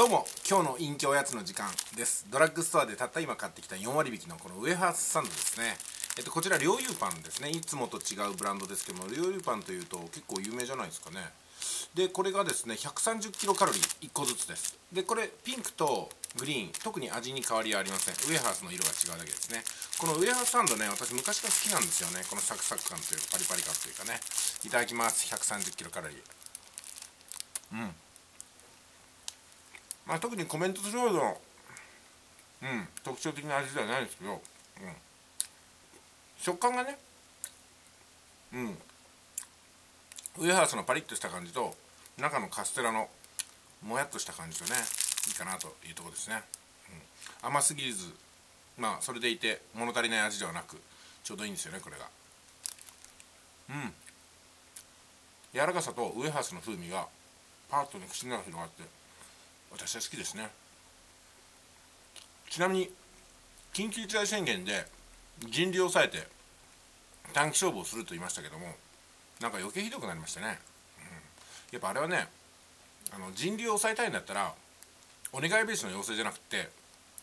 どうも今日の隠居おやつの時間です。ドラッグストアでたった今買ってきた4割引きのこのウエハースサンドですねえっとこちら両油パンですね。いつもと違うブランドですけども両油パンというと結構有名じゃないですかね。でこれがですね130キロカロリー1個ずつです。でこれピンクとグリーン特に味に変わりはありません。ウエハースの色が違うだけですね。このウエハースサンドね私昔から好きなんですよね。このサクサク感というパリパリ感というかね。いただきます。130キロカロリー。うん。まあ、特にコメントするほど、うん、特徴的な味ではないですけど、うん、食感がね、うん、ウエハースのパリッとした感じと中のカステラのもやっとした感じとねいいかなというとこですね、うん、甘すぎずまあそれでいて物足りない味ではなくちょうどいいんですよねこれが。うん。柔らかさとウエハースの風味がパーッとね口の中広がって私は好きですね。ちなみに緊急事態宣言で人流を抑えて短期勝負をすると言いましたけどもなんか余計ひどくなりましたね、うん、やっぱあれはねあの人流を抑えたいんだったらお願いベースの要請じゃなくて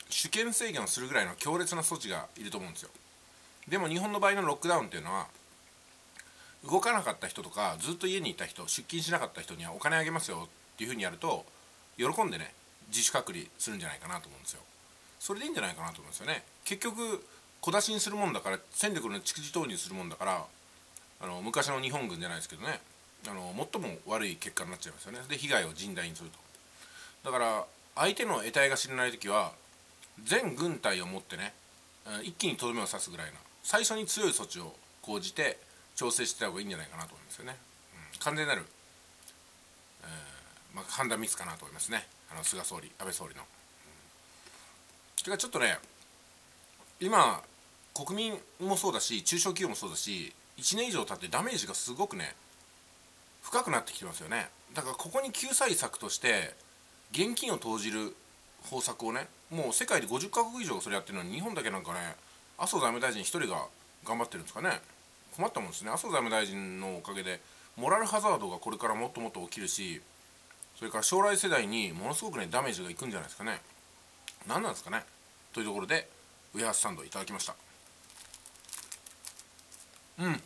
主権制限をするぐらいの強烈な措置がいると思うんですよ。でも日本の場合のロックダウンっていうのは動かなかった人とかずっと家にいた人出勤しなかった人にはお金あげますよっていうふうにやると喜んでね自主隔離するんじゃないかなと思うんですよ。それでいいんじゃないかなと思うんですよね。結局小出しにするもんだから戦力の蓄次投入するもんだからあの昔の日本軍じゃないですけどね。あの最も悪い結果になっちゃいますよね。で被害を甚大にすると。だから相手の得体が知れない時は全軍隊を持ってね一気にとどめを刺すぐらいな最初に強い措置を講じて調整してた方がいいんじゃないかなと思いますよね、うん、完全なる、えーまあ、判断ミスかなと思いますね。あの菅総理安倍総理の。それかちょっとね今国民もそうだし中小企業もそうだし1年以上経ってダメージがすごくね深くなってきてますよね。だからここに救済策として現金を投じる方策をねもう世界で50カ国以上それやってるのに日本だけなんかね麻生財務大臣1人が頑張ってるんですかね。困ったもんですね。麻生財務大臣のおかげでモラルハザードがこれからもっともっと起きるしそれから将来世代にものすごくねダメージがいくんじゃないですかね。何なんですかね。というところでウエハースサンドいただきました。うんうん。